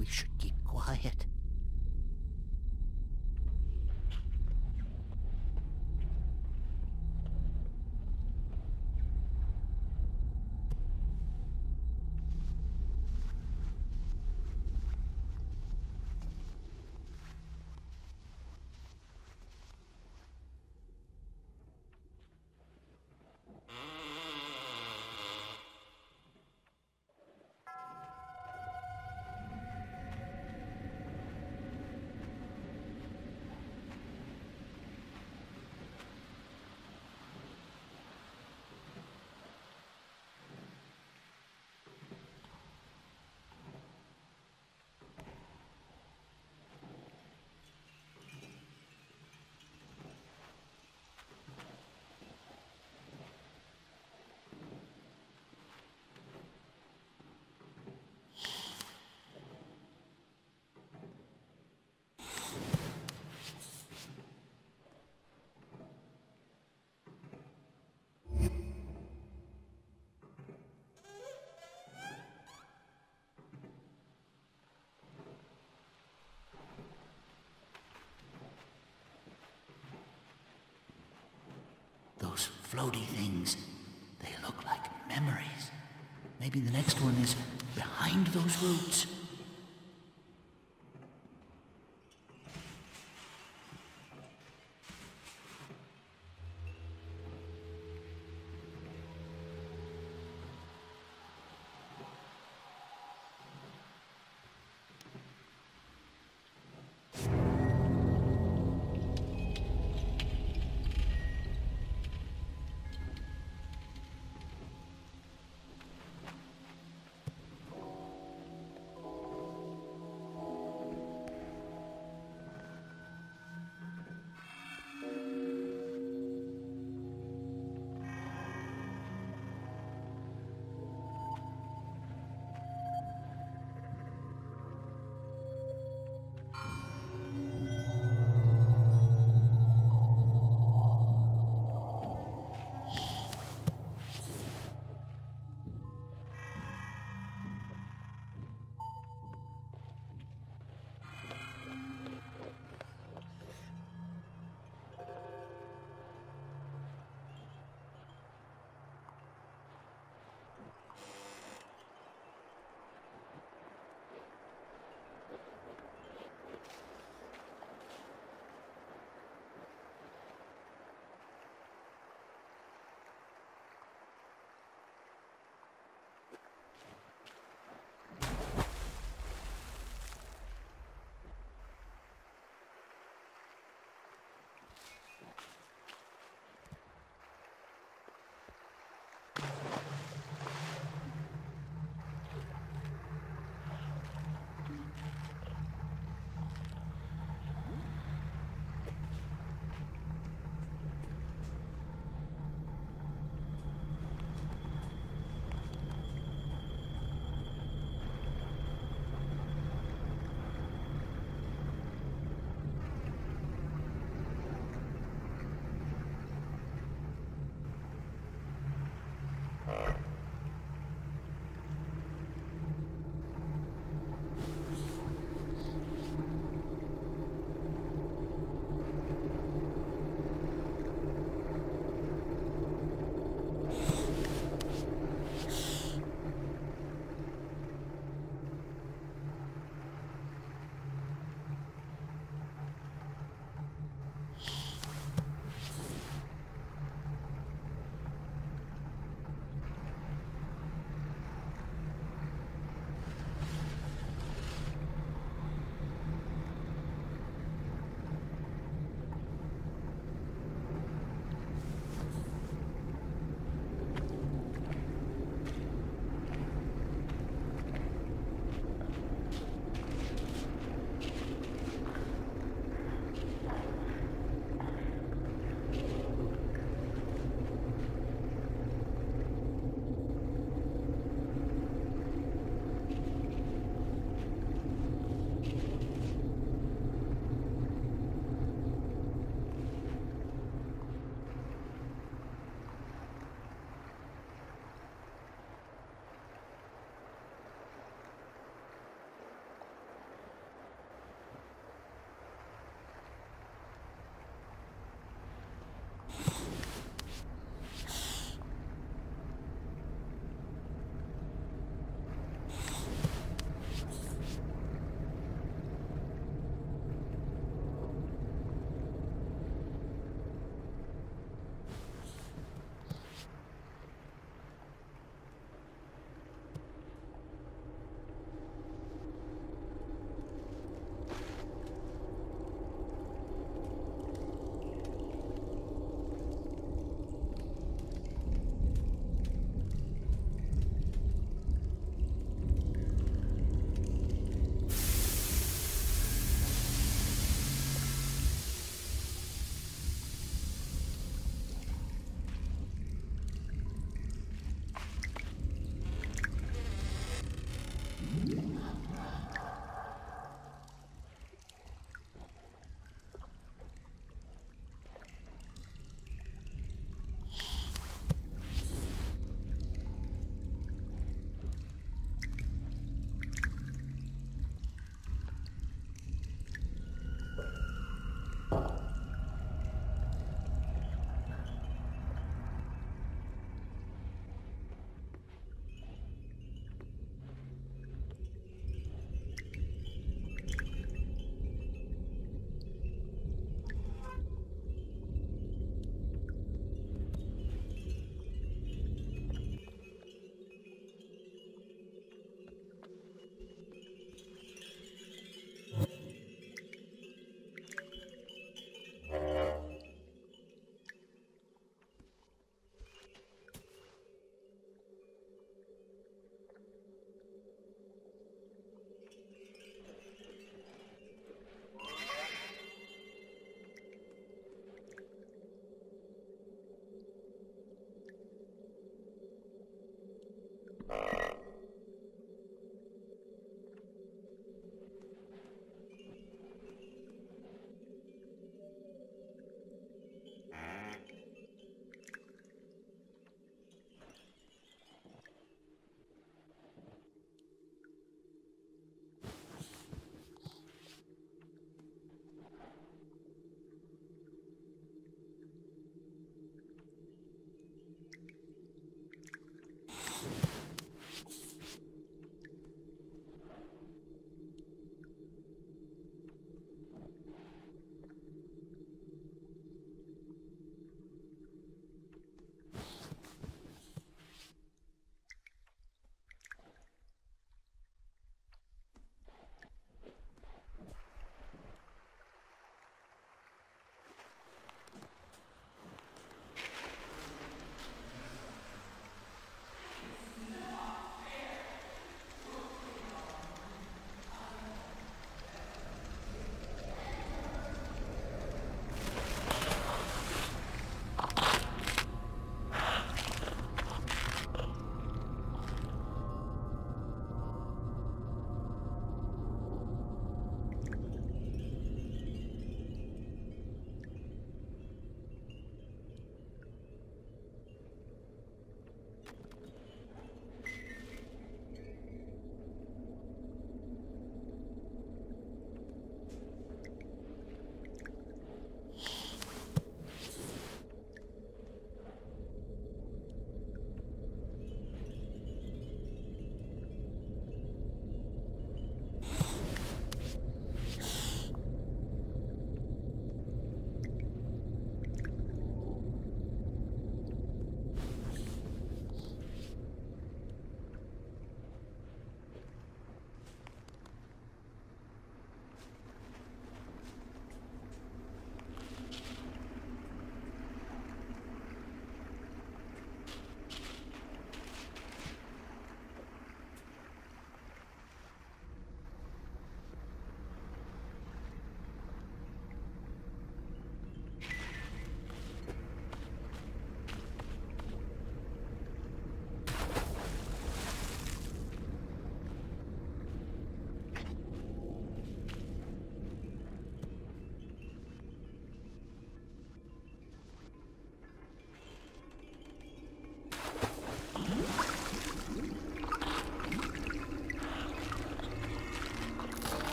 we should keep quiet. Floaty things. They look like memories. Maybe the next one is behind those roots.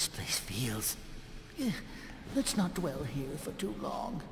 This place feels... Let's not dwell here for too long.